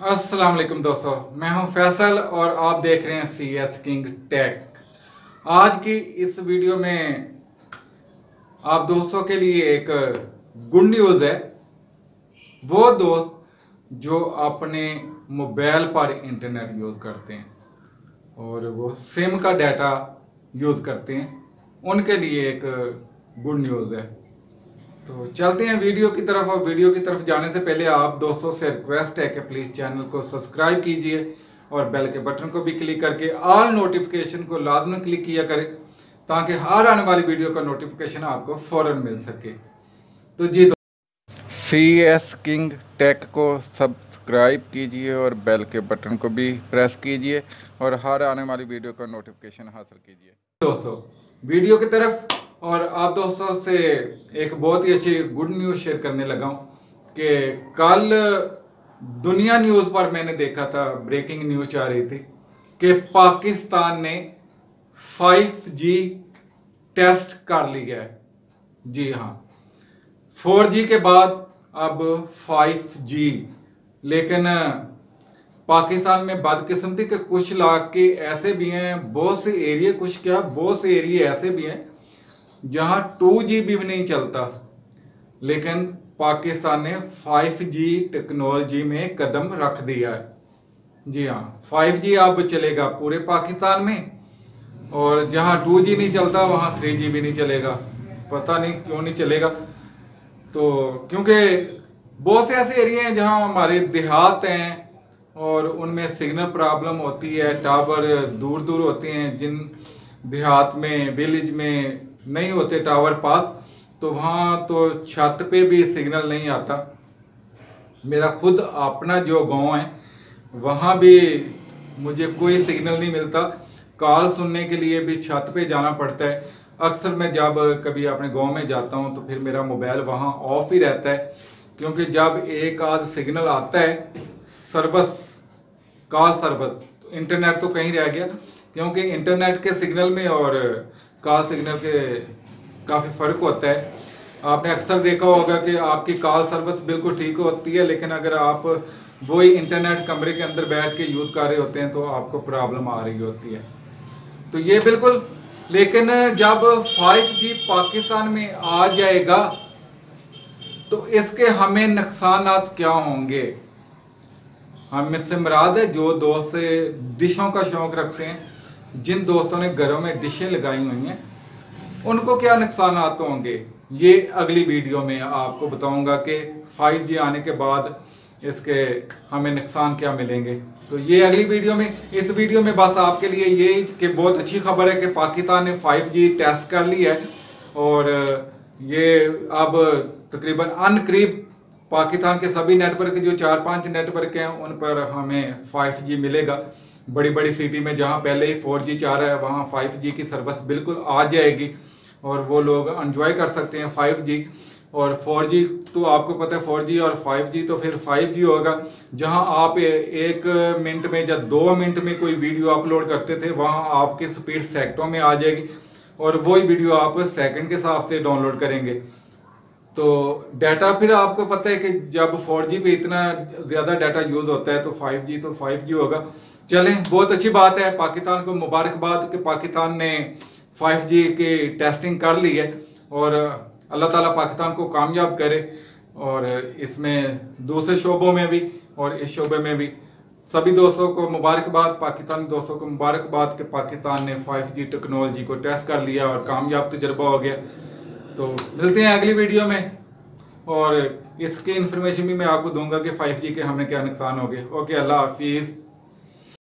السلام علیکم دوستو، میں ہوں فیصل اور آپ دیکھ رہے ہیں سی ایس کنگ ٹیک آج کی اس ویڈیو میں آپ دوستوں کے لیے ایک گڈ نیوز ہے۔ وہ دوست جو اپنے موبائل پر انٹرنیٹ یوز کرتے ہیں اور وہ سم کا ڈیٹا یوز کرتے ہیں، ان کے لیے ایک گڈ نیوز ہے۔ تو چلتے ہیں ویڈیو کی طرف اور ویڈیو کی طرف جانے سے پہلے آپ دوستوں سے ریکویسٹ ہے کہ پلیز چینل کو سبسکرائب کیجیے اور بیل کے بٹن کو بھی کلک کر کے آل نوٹیفکیشن کو لازم کلک کیا کریں تاکہ ہر آنے والی ویڈیو کا نوٹیفکیشن آپ کو فوراً مل سکے۔ تو جی سی ایس کنگ ٹیک کو سبسکرائب کیجیے اور بیل کے بٹن کو بھی پریس کیجیے اور ہر آنے والی ویڈیو کا نوٹیفکیشن حاصل کیجیے۔ دوستو، ویڈیو کی طرف اور آپ دوستوں سے ایک بہت ہی اچھی گڈ نیوز شیئر کرنے لگا ہوں کہ کل دنیا نیوز پر میں نے دیکھا تھا بریکنگ نیوز چاہ رہی تھی کہ پاکستان نے فائیو جی ٹیسٹ کر لیا ہے۔ جی ہاں۔ فور جی کے بعد اب فائیو جی لیکن پاکستان میں بد قسمتی کے کچھ علاقے ایسے بھی ہیں، بہت سے ایریے کچھ کیا، بہت سے ایریے ایسے بھی ہیں جہاں ٹو جی بھی نہیں چلتا، لیکن پاکستان نے فائیو جی ٹیکنالوجی میں قدم رکھ دیا ہے۔ جی ہاں فائیو جی اب چلے گا پورے پاکستان میں، اور جہاں ٹو جی نہیں چلتا، وہاں تھری جی بھی نہیں چلے گا۔ پتہ نہیں کیوں نہیں چلے گا۔ تو کیونکہ بہت سے ایسے ایریا ہیں جہاں ہمارے دیہات ہیں، اور ان میں سگنل پرابلم ہوتی ہے، ٹاور دور دور ہوتے ہیں، جن دیہات میں ویلیج میں نہیں ہوتے ٹاور پاس، تو وہاں تو چھت پہ بھی سگنل نہیں آتا۔ میرا خود اپنا جو گاؤں ہے، وہاں بھی مجھے کوئی سگنل نہیں ملتا۔ کال سننے کے لیے بھی چھت پہ جانا پڑتا ہے۔ اکثر میں جب کبھی اپنے گاؤں میں جاتا ہوں، تو پھر میرا موبائل وہاں آف ہی رہتا ہے۔ کیونکہ جب ایک آدھ سگنل آتا ہے سروس کال سروس انٹرنیٹ تو کہیں رہ گیا۔ کیونکہ انٹرنیٹ کے سگنل میں اور کال سگنل کے کافی فرق ہوتا ہے۔ آپ نے اکثر دیکھا ہوگا کہ آپ کی کال سروس بالکل ٹھیک ہوتی ہے، لیکن اگر آپ وہی انٹرنیٹ کمرے کے اندر بیٹھ کے یوز کر رہے ہوتے ہیں تو آپ کو پرابلم آ رہی ہوتی ہے۔ تو یہ بالکل، لیکن جب فائیو جی پاکستان میں آ جائے گا، تو اس کے ہمیں نقصانات کیا ہوں گے؟ ہم سے مراد ہے، جو دوست ڈشوں کا شوق رکھتے ہیں جن دوستوں نے گھروں میں ڈشیں لگائی ہوئی ہیں، ان کو کیا نقصانات ہوں گے؟ یہ اگلی ویڈیو میں آپ کو بتاؤں گا کہ فائیو جی آنے کے بعد اس کے ہمیں نقصان کیا ملیں گے۔ تو یہ اگلی ویڈیو میں، اس ویڈیو میں بس آپ کے لیے یہ کہ بہت اچھی خبر ہے کہ پاکستان نے فائیو جی ٹیسٹ کر لی ہے۔ اور یہ اب تقریباً ان قریب پاکستان کے سبھی نیٹ ورک، جو چار پانچ نیٹ ورک ہیں، ان پر ہمیں فائیو جی ملے گا۔ بڑی بڑی سٹی میں جہاں پہلے ہی فور جی چاہ رہا ہے، وہاں فائیو جی کی سروس بالکل آ جائے گی۔ اور وہ لوگ انجوائے کر سکتے ہیں فائیو جی اور فور جی تو آپ کو پتہ ہے فور جی اور فائیو جی تو پھر فائیو جی ہوگا۔ جہاں آپ ایک منٹ میں یا دو منٹ میں کوئی ویڈیو اپلوڈ کرتے تھے، وہاں آپ کی سپیڈ سیکٹوں میں آ جائے گی۔ اور وہی ویڈیو آپ سیکنڈ کے حساب سے ڈاؤن لوڈ کریں گے۔ تو ڈیٹا پھر آپ کو پتہ ہے کہ جب فور جی پہ اتنا زیادہ ڈیٹا یوز ہوتا ہے تو فائیو جی تو فائیو جی ہوگا۔ چلیں، بہت اچھی بات ہے۔ پاکستان کو مبارکباد کہ پاکستان نے فائیو جی کی ٹیسٹنگ کر لی ہے اور اللہ تعالیٰ پاکستان کو کامیاب کرے اور اس میں دوسرے شعبوں میں بھی اور اس شعبے میں بھی۔ سبھی دوستوں کو مبارکباد، پاکستانی دوستوں کو مبارکباد کہ پاکستان نے فائیو جی ٹیکنالوجی کو ٹیسٹ کر لیا اور کامیاب تجربہ ہو گیا۔ تو ملتے ہیں اگلی ویڈیو میں اور اس کے انفارمیشن بھی میں آپ کو دوں گا کہ فائیو جی کے ہمیں کیا نقصان ہوگے اوکے اللہ حافظ۔